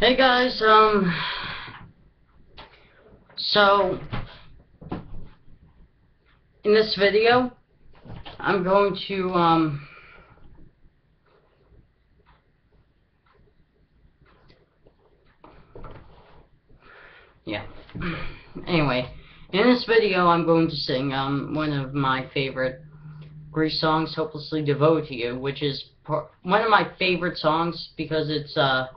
Hey guys, um, so, in this video, I'm going to, um, yeah, anyway, in this video, I'm going to sing, um, one of my favorite Grease songs, Hopelessly Devoted to You, which is one of my favorite songs because it's uh.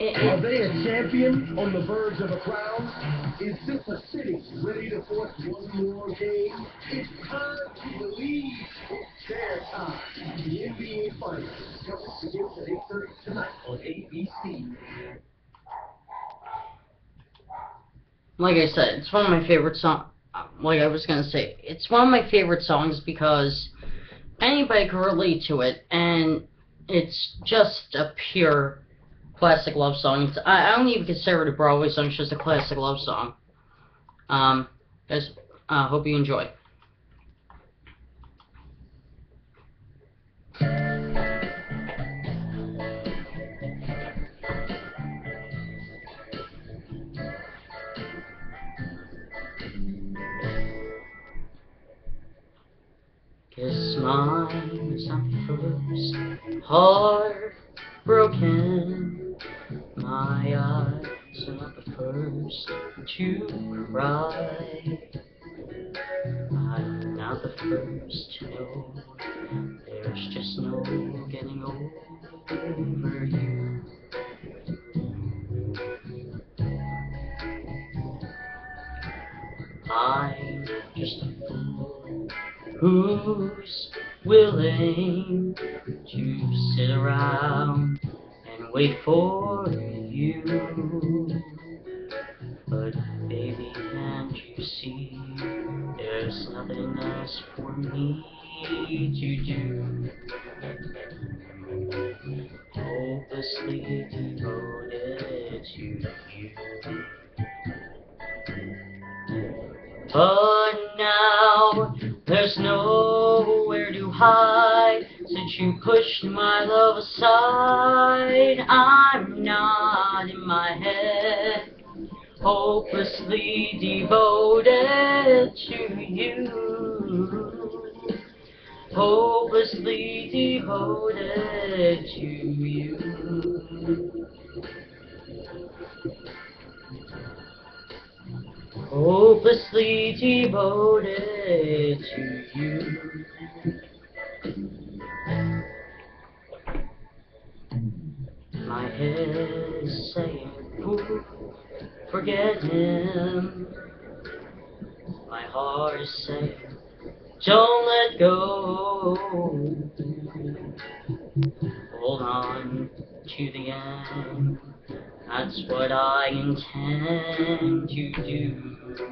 It, Are they a champion on the verge of a crown? Is this a city ready to force one more game? It's time to believe. It's their time. The NBA Finals begins at 8:30 tonight on ABC. Like I said, it's one of my favorite songs. Like I was gonna say, it's one of my favorite songs because anybody can relate to it, and it's just a pure classic love song. It's, I, I don't even consider it a Broadway song, it's just a classic love song. Um, I uh, hope you enjoy. Not first heart broken. My eyes are not the first to cry. I'm not the first to know. There's just no getting over you. I'm fool who's willing to sit around and wait for you. But baby, can't you see there's nothing else for me to do? Hopelessly devoted to you. But pushed my love aside. I'm not in my head, hopelessly devoted to you. Hopelessly devoted to you. hopelessly devoted to you. My head is saying, forget him. My heart is saying, don't let go. Hold on to the end. That's what I intend to do.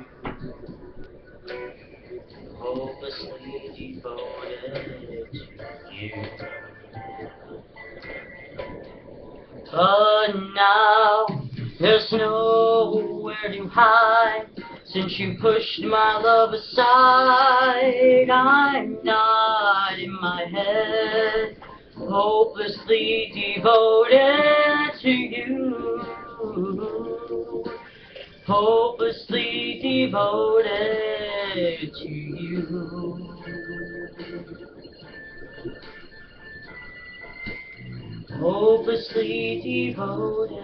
But now there's nowhere to hide since you pushed my love aside. I'm not in my head, hopelessly devoted to you hopelessly devoted to you. Hopelessly devoted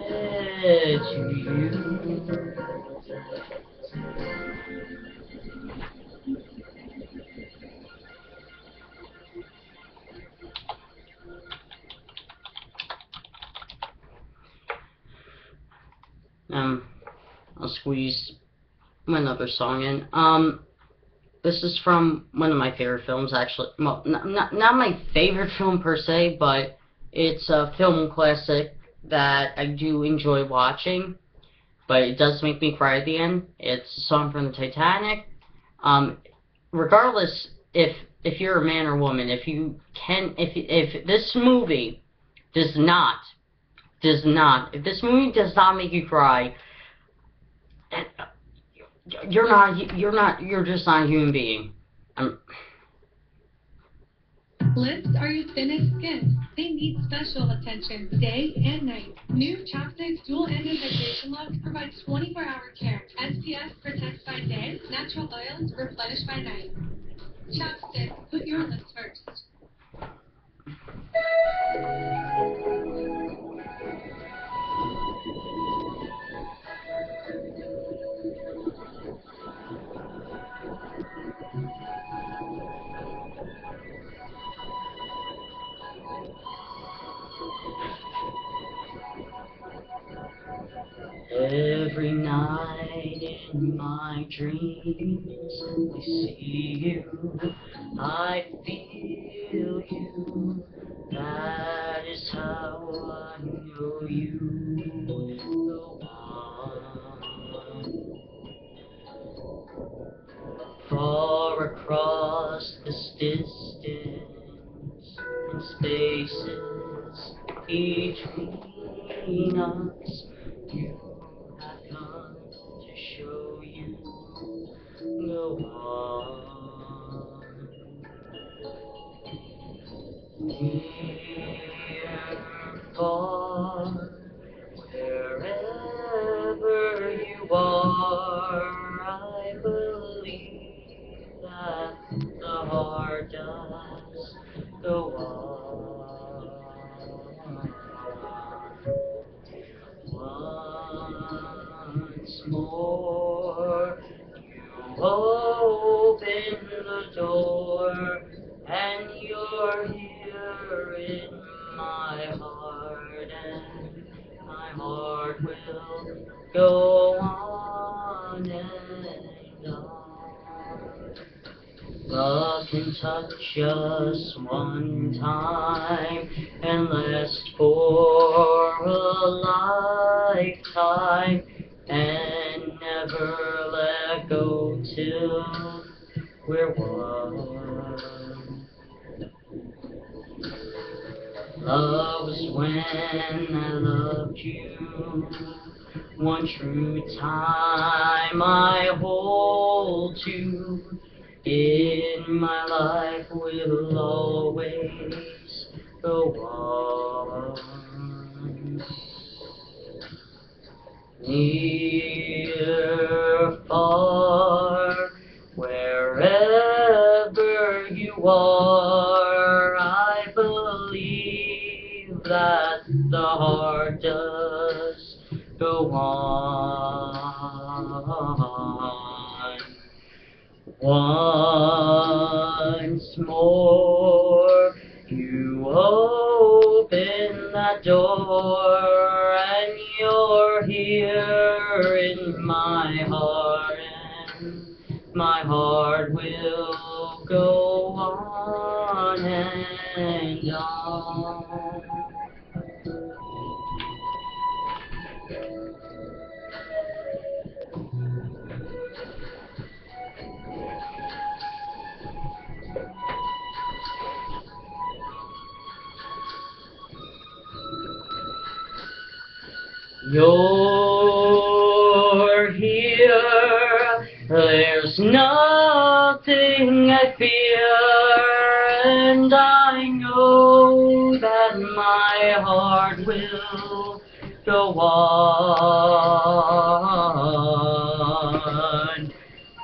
to you. Um, I'll squeeze another song in. Um, this is from one of my favorite films, actually. Well, not, not, not my favorite film per se, but it's a film classic that I do enjoy watching. But it does make me cry at the end. It's a song from the Titanic. Um, regardless if if you're a man or woman, if you can, if if this movie does not does not, if this movie does not make you cry, you're not, you're not, you're just not a human being. I'm, Lips are your thinnest skin. They need special attention day and night. New ChapStick dual-ended hydration locks provide 24-hour care. SPF protects by day. Natural oils replenish by night. ChapStick, put your lips first. Every night in my dreams, I see you, I feel you. That is how I know you, the one. Far across this distance and spaces between us, far, wherever you are, I believe that the heart does go on. Once more, you open the door, and you're Love can touch us one time and last for a lifetime and never let go till we're one. Love was when I loved you one true time I hold you in my life will always go on. Near, far, wherever you are, I believe that the heart does go on. Once more, you open that door, and you're here in my heart, and my heart will go on and on. You're here, there's nothing I fear, and I know that my heart will go on.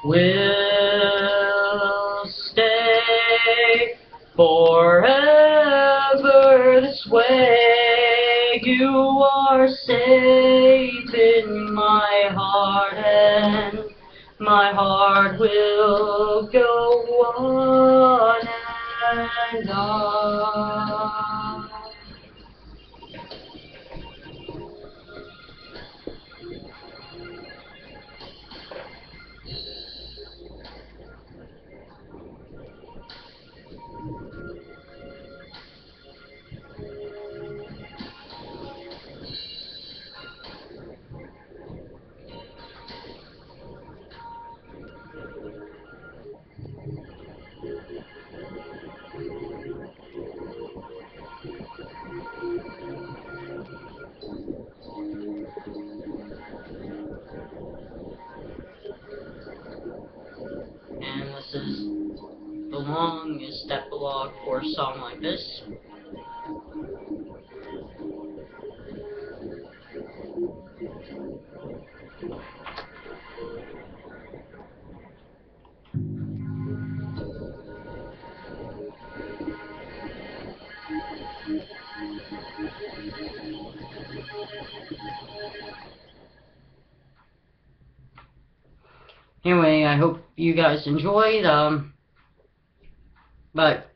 Will stay forever this way. You are safe in my heart, and my heart will go on and on. Long is step log for a song like this? Anyway, I hope you guys enjoyed. Um, but